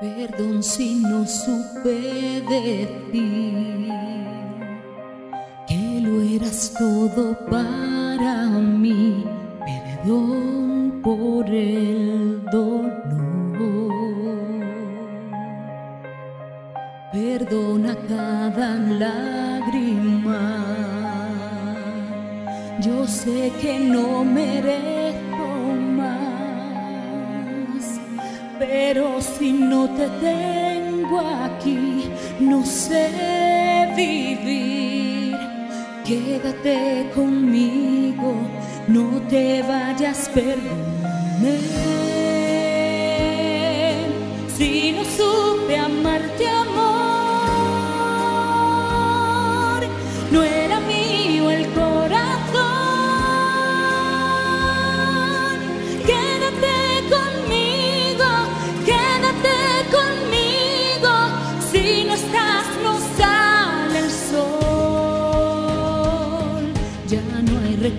Perdón si no supe decir que lo eras todo para mí. Perdón por el dolor. Perdona cada lágrima. Yo sé que no merezco pero si no te tengo aquí, no sé vivir. Quédate conmigo, no te vayas, perdóname. Si no supe amarte,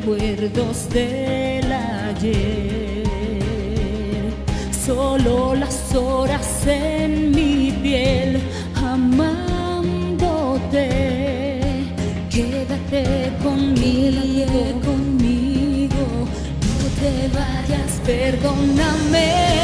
recuerdos del ayer, solo las horas en mi piel amándote. Quédate conmigo, conmigo, no te vayas, perdóname.